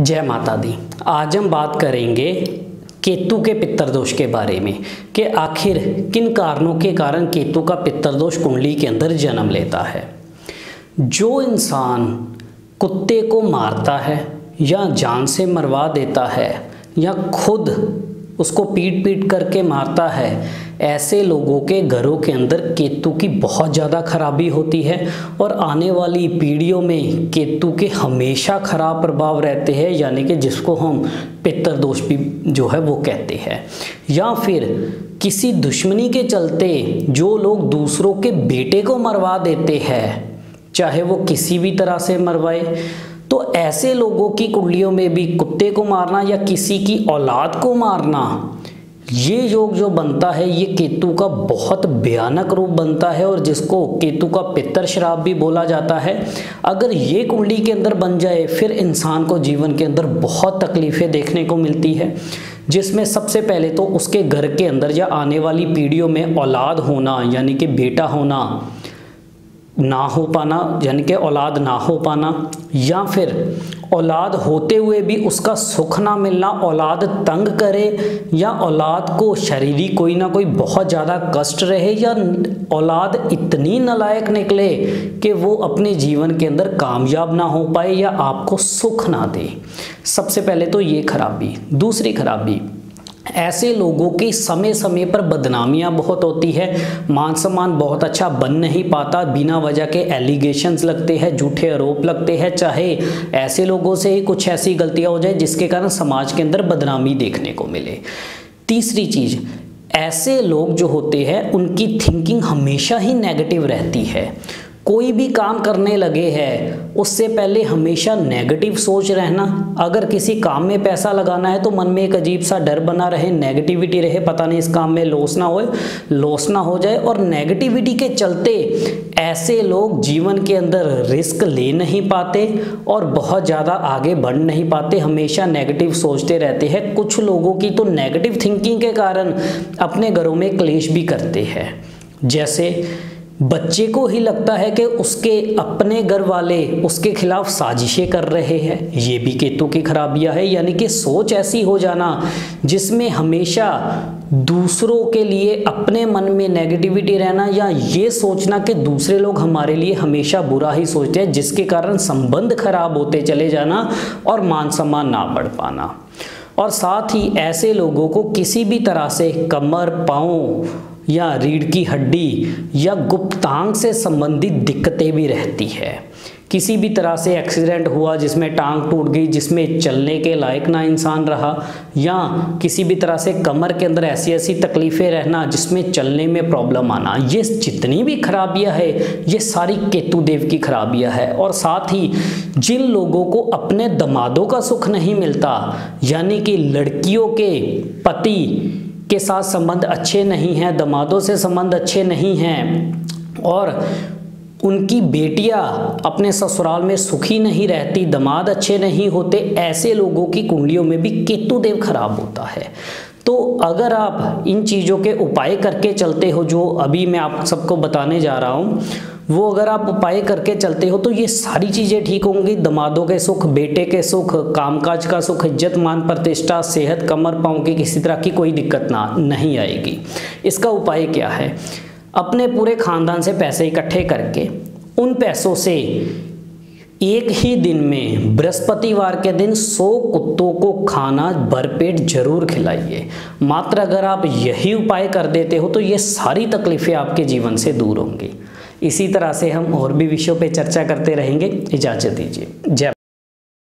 जय माता दी। आज हम बात करेंगे केतु के पितर दोष के बारे में, कि आखिर किन कारणों के कारण केतु का पितर दोष कुंडली के अंदर जन्म लेता है। जो इंसान कुत्ते को मारता है या जान से मरवा देता है या खुद उसको पीट पीट करके मारता है। ऐसे लोगों के घरों के अंदर केतु की बहुत ज़्यादा खराबी होती है और आने वाली पीढ़ियों में केतु के हमेशा खराब प्रभाव रहते हैं, यानी कि जिसको हम पितर दोष भी जो है वो कहते हैं। या फिर किसी दुश्मनी के चलते जो लोग दूसरों के बेटे को मरवा देते हैं, चाहे वो किसी भी तरह से मरवाए तो ऐसे लोगों की कुंडलियों में भी कुत्ते को मारना या किसी की औलाद को मारना, ये योग जो बनता है, ये केतु का बहुत भयानक रूप बनता है और जिसको केतु का पितर श्राप भी बोला जाता है। अगर ये कुंडली के अंदर बन जाए, फिर इंसान को जीवन के अंदर बहुत तकलीफ़ें देखने को मिलती है, जिसमें सबसे पहले तो उसके घर के अंदर या आने वाली पीढ़ियों में औलाद होना, यानी कि बेटा होना ना हो पाना, यानी कि औलाद ना हो पाना, या फिर औलाद होते हुए भी उसका सुख ना मिलना, औलाद तंग करे, या औलाद को शरीरी कोई ना कोई बहुत ज़्यादा कष्ट रहे, या औलाद इतनी नलायक निकले कि वो अपने जीवन के अंदर कामयाब ना हो पाए, या आपको सुख ना दे। सबसे पहले तो ये खराबी, दूसरी खराबी ऐसे लोगों की समय समय पर बदनामियाँ बहुत होती है। मान सम्मान बहुत अच्छा बन नहीं पाता, बिना वजह के एलिगेशंस लगते हैं, झूठे आरोप लगते हैं। चाहे ऐसे लोगों से ही कुछ ऐसी गलतियाँ हो जाए, जिसके कारण समाज के अंदर बदनामी देखने को मिले। तीसरी चीज़, ऐसे लोग जो होते हैं, उनकी थिंकिंग हमेशा ही नेगेटिव रहती है। कोई भी काम करने लगे हैं, उससे पहले हमेशा नेगेटिव सोच रहना। अगर किसी काम में पैसा लगाना है तो मन में एक अजीब सा डर बना रहे नेगेटिविटी रहे, पता नहीं इस काम में लॉस ना हो लॉस ना हो जाए। और नेगेटिविटी के चलते ऐसे लोग जीवन के अंदर रिस्क ले नहीं पाते और बहुत ज़्यादा आगे बढ़ नहीं पाते, हमेशा नेगेटिव सोचते रहते हैं। कुछ लोगों की तो नेगेटिव थिंकिंग के कारण अपने घरों में क्लेश भी करते हैं। जैसे बच्चे को ही लगता है कि उसके अपने घर वाले उसके खिलाफ साजिशें कर रहे हैं। ये भी केतु की खराबियाँ है, यानी कि सोच ऐसी हो जाना जिसमें हमेशा दूसरों के लिए अपने मन में नेगेटिविटी रहना या ये सोचना कि दूसरे लोग हमारे लिए हमेशा बुरा ही सोचते हैं, जिसके कारण संबंध खराब होते चले जाना और मान सम्मान ना बढ़ पाना। और साथ ही ऐसे लोगों को किसी भी तरह से कमर, पाँव या रीढ़ की हड्डी या गुप्तांग से संबंधित दिक्कतें भी रहती है। किसी भी तरह से एक्सीडेंट हुआ जिसमें टांग टूट गई, जिसमें चलने के लायक ना इंसान रहा, या किसी भी तरह से कमर के अंदर ऐसी ऐसी तकलीफ़ें रहना जिसमें चलने में प्रॉब्लम आना, ये जितनी भी खराबियाँ है, ये सारी केतु देव की खराबियाँ है। और साथ ही जिन लोगों को अपने दमादों का सुख नहीं मिलता, यानी कि लड़कियों के पति के साथ संबंध अच्छे नहीं हैं, दमादों से संबंध अच्छे नहीं हैं और उनकी बेटियाँ अपने ससुराल में सुखी नहीं रहती, दमाद अच्छे नहीं होते, ऐसे लोगों की कुंडलियों में भी केतु देव खराब होता है। तो अगर आप इन चीज़ों के उपाय करके चलते हो, जो अभी मैं आप सबको बताने जा रहा हूँ वो अगर आप उपाय करके चलते हो तो ये सारी चीज़ें ठीक होंगी। दमादों के सुख, बेटे के सुख, कामकाज का सुख, इज़्ज़त, मान, प्रतिष्ठा, सेहत, कमर, पाँव की किसी तरह की कोई दिक्कत ना, नहीं आएगी। इसका उपाय क्या है? अपने पूरे ख़ानदान से पैसे इकट्ठे करके, उन पैसों से एक ही दिन में, बृहस्पतिवार के दिन सौ कुत्तों को खाना, भरपेट ज़रूर खिलाइए। मात्र अगर आप यही उपाय कर देते हो तो ये सारी तकलीफ़ें आपके जीवन से दूर होंगी। इसी तरह से हम और भी विषयों पर चर्चा करते रहेंगे। इजाज़त दीजिए। जय